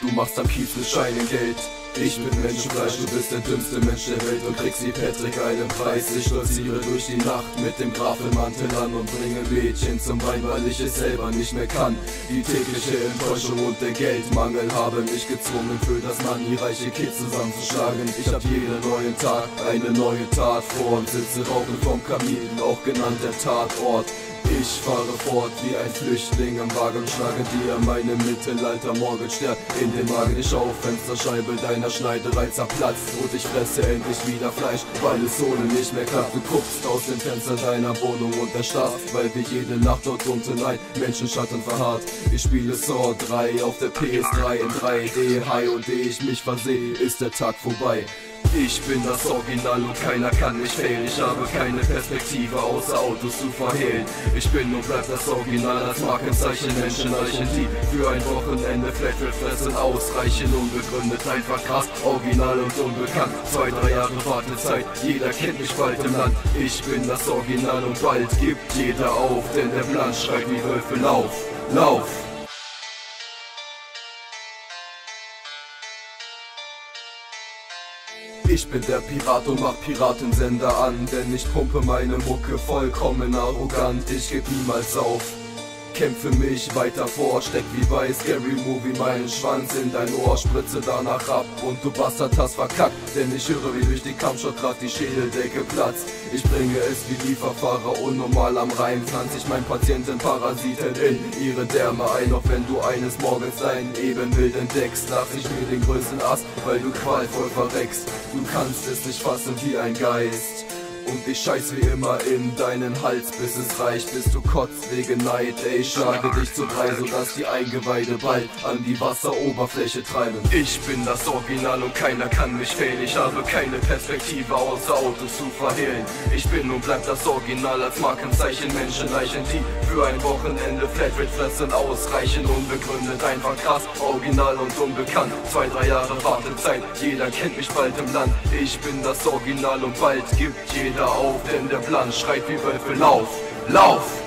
Du machst am Kiez mit Scheinen Geld. Ich bin Menschenfleisch, du bist der dümmste Mensch der Welt und kriegst wie Patrick einen Preis. Ich stolziere durch die Nacht mit dem Grafenmantel an und bringe Mädchen zum Wein, weil ich es selber nicht mehr kann. Die tägliche Enttäuschung und der Geldmangel haben mich gezwungen, für das Money reiche Kids zusammenzuschlagen. Ich hab jeden neuen Tag eine neue Tat vor und sitze rauchend vom Kamin, auch genannt der Tatort. Ich fahre fort wie ein Flüchtling am Wagen schlage dir meine Mittelalter-Morgenstern in den Magen. Ich auf Fensterscheibe deiner Schneiderei zerplatzt und ich fresse endlich wieder Fleisch, weil es ohne nicht mehr klappt. Du guckst aus dem Fenster deiner Wohnung und erstarrst, weil wir jede Nacht dort unten ein Menschenschatten verharrt. Ich spiele Saw 3 auf der PS3 in 3D, High und ehe ich mich versehe, ist der Tag vorbei. Ich bin das Original und keiner kann mich fehlen. Ich habe keine Perspektive außer Autos zu verhehlen. Ich bin und bleib das Original, das Markenzeichen Menschenleichen, die für ein Wochenende Flatrate fressen ausreichen. Unbegründet, einfach krass, original und unbekannt. Zwei, drei Jahre Wartezeit, jeder kennt mich bald im Land. Ich bin das Original und bald gibt jeder auf, denn der Plan schreit wie Wölfe, lauf, lauf. Ich bin der Pirat und mach Piratensender an, denn ich pumpe meine Mucke vollkommen arrogant, ich geb niemals auf. Kämpfe mich weiter vor, steck wie bei Scary Movie meinen Schwanz in dein Ohr, spritze danach ab und du Bastard hast verkackt, denn ich höre wie durch die Kampfschott grad die Schädeldecke platzt. Ich bringe es wie Lieferfahrer unnormal am Rhein, pflanz ich mein Patienten Parasiten in ihre Därme ein, auch wenn du eines Morgens dein Ebenbild entdeckst, lass ich mir den größten Ass, weil du qualvoll verreckst. Du kannst es nicht fassen wie ein Geist. Und ich scheiß wie immer in deinen Hals, bis es reicht, bis du kotzt wegen Neid. Ey, ich schlage dich zu Brei, sodass die Eingeweide bald an die Wasseroberfläche treiben. Ich bin das Original und keiner kann mich fehlen. Ich habe keine Perspektive außer Autos zu verhehlen. Ich bin und bleib das Original als Markenzeichen Menschenleichen, die für ein Wochenende Flatrate fressen ausreichen. Unbegründet, einfach krass, original und unbekannt. Zwei, drei Jahre Wartezeit, jeder kennt mich bald im Land. Ich bin das Original und bald gibt jeder auf, denn der Plan schreit wie Wölfe, lauf, lauf!